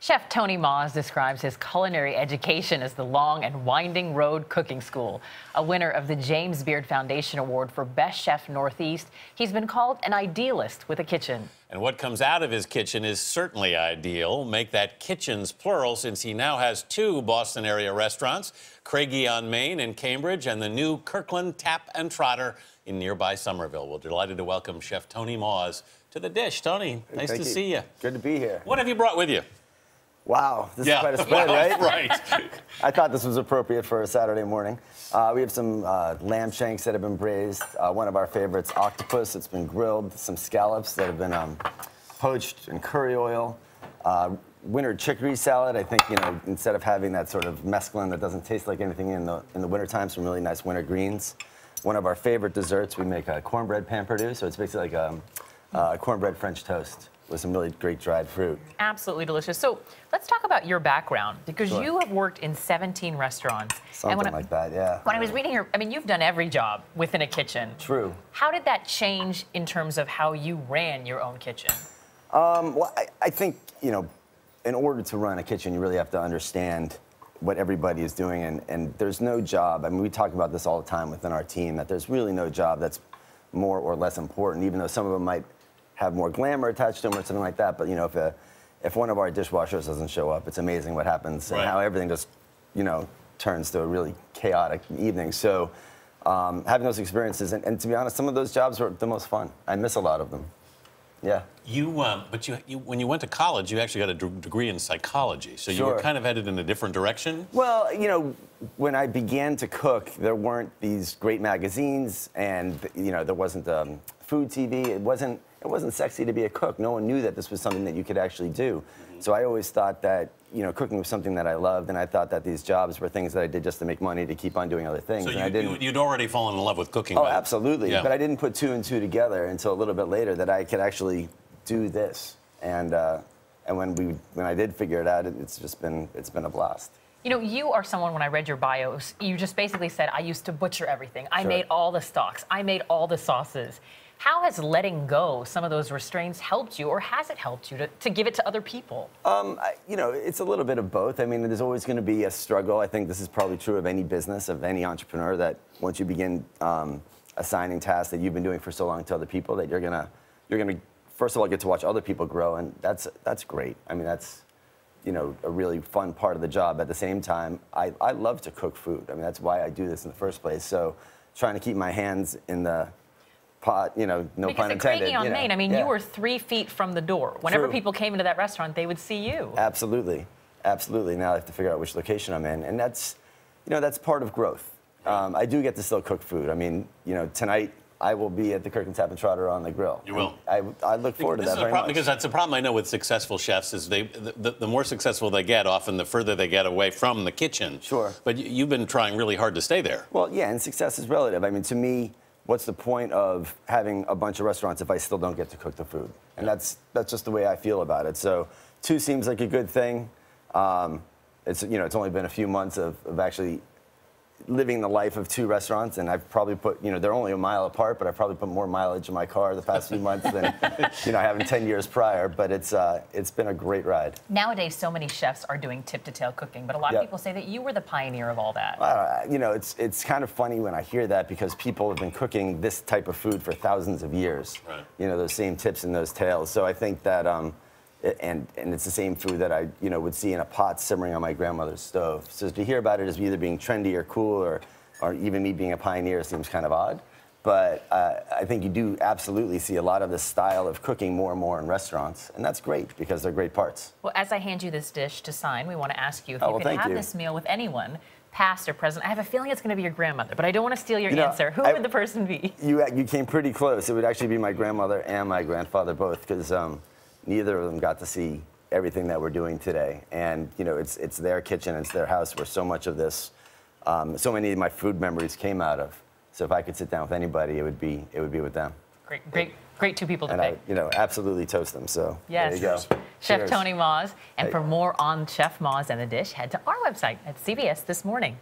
Chef Tony Maws describes his culinary education as the long and winding road cooking school. A winner of the James Beard Foundation Award for Best Chef Northeast, he's been called an idealist with a kitchen. And what comes out of his kitchen is certainly ideal. Make that kitchens plural since he now has two Boston area restaurants, Craigie on Main in Cambridge and the new Kirkland Tap and Trotter in nearby Somerville. We're delighted to welcome Chef Tony Maws to the dish. Tony, nice Thank to you. see you. Good to be here. What have you brought with you? Wow, this is quite a spread, right? right. I thought this was appropriate for a Saturday morning. Uh, we have some uh, lamb shanks that have been braised. Uh, one of our favorites, octopus. that's been grilled. Some scallops that have been um, poached in curry oil. Uh, winter chicory salad. I think you know instead of having that sort of mesclun that doesn't taste like anything in the in the wintertime, some really nice winter greens. One of our favorite desserts, we make a cornbread pain perdu. So it's basically like a, uh cornbread French toast with some really great dried fruit. Absolutely delicious. So let's talk about your background because Sure. you have worked in 17 restaurants. Something when I, like that, yeah. When I was reading your, I mean, you've done every job within a kitchen. True. How did that change in terms of how you ran your own kitchen? Um, well, I, I think, you know, in order to run a kitchen, you really have to understand what everybody is doing. And, and there's no job, I mean, we talk about this all the time within our team, that there's really no job that's more or less important, even though some of them might have more glamour attached to them or something like that. But, you know, if, a, if one of our dishwashers doesn't show up, it's amazing what happens Right. and how everything just, you know, turns to a really chaotic evening. So um, having those experiences, and, and to be honest, some of those jobs were the most fun. I miss a lot of them. Yeah. You, um, but you, you, when you went to college, you actually got a d- degree in psychology, so you were kind of headed in a different direction. Well, you know, when I began to cook, there weren't these great magazines, and you know, there wasn't um, food TV. It wasn't. It wasn't sexy to be a cook. No one knew that this was something that you could actually do. So I always thought that you know, cooking was something that I loved, and I thought that these jobs were things that I did just to make money to keep on doing other things. So and you, I didn't. you, would already fallen in love with cooking. Oh, by- absolutely. Yeah. But I didn't put two and two together until a little bit later that I could actually do this. And uh, and when we when I did figure it out, it, it's just been it's been a blast. You know, you are someone, when I read your bios, you just basically said, I used to butcher everything. I Sure. made all the stocks. I made all the sauces. How has letting go some of those restraints helped you, or has it helped you to, to give it to other people? Um, I, you know, it's a little bit of both. I mean, there's always going to be a struggle. I think this is probably true of any business, of any entrepreneur, that once you begin um, assigning tasks that you've been doing for so long to other people, that you're gonna, you're gonna, first of all, get to watch other people grow, and that's that's great. I mean, that's, you know, a really fun part of the job. At the same time, I, I love to cook food. I mean, that's why I do this in the first place. So, trying to keep my hands in the pot, you know, no because pun at intended. Craigie on you know. Main, I mean, Yeah. you were three feet from the door. Whenever True. people came into that restaurant, they would see you. Absolutely, absolutely. Now I have to figure out which location I'm in, and that's, you know, that's part of growth. Um, I do get to still cook food. I mean, you know, tonight I will be at the Kirkland Tap and Trotter on the grill. You will. I, I look forward to This that is a very problem much. because that's a problem I know with successful chefs is they the, the, the more successful they get, often the further they get away from the kitchen. Sure. But you, you've been trying really hard to stay there. Well, yeah, and success is relative. I mean, to me, what's the point of having a bunch of restaurants if I still don't get to cook the food? And that's that's just the way I feel about it. So two seems like a good thing. Um, it's you know, it's only been a few months of, of actually living the life of two restaurants, and I've probably put you know they're only a mile apart, but I've probably put more mileage in my car the past few months than you know I have in 10 years prior. But it's uh, it's been a great ride. Nowadays, so many chefs are doing tip to tail cooking, but a lot of people say that you were the pioneer of all that. Uh, you know, it's it's kind of funny when I hear that because people have been cooking this type of food for thousands of years. Right. You know, those same tips and those tails. So I think that, um, it- and and it's the same food that I you know would see in a pot simmering on my grandmother's stove. So to hear about it as either being trendy or cool or or even me being a pioneer seems kind of odd. But uh, I think you do absolutely see a lot of this style of cooking more and more in restaurants, and that's great because they're great parts. Well, as I hand you this dish to sign, we want to ask you if Oh, you well, could have you. this meal with anyone, past or present. I have a feeling it's going to be your grandmother, but I don't want to steal your You know, answer. Who I- would the person be? You, you came pretty close. It would actually be my grandmother and my grandfather both, because um, neither of them got to see everything that we're doing today. And you know, it's it's their kitchen, it's their house where so much of this, um, so many of my food memories came out of. So if I could sit down with anybody, it would be it would be with them. Great, great, great two people to And I, you know, absolutely toast them. So Yes. there you go. Chef Cheers. Tony Maws. And Hey. for more on Chef Maws and the dish, head to our website at CBS This Morning.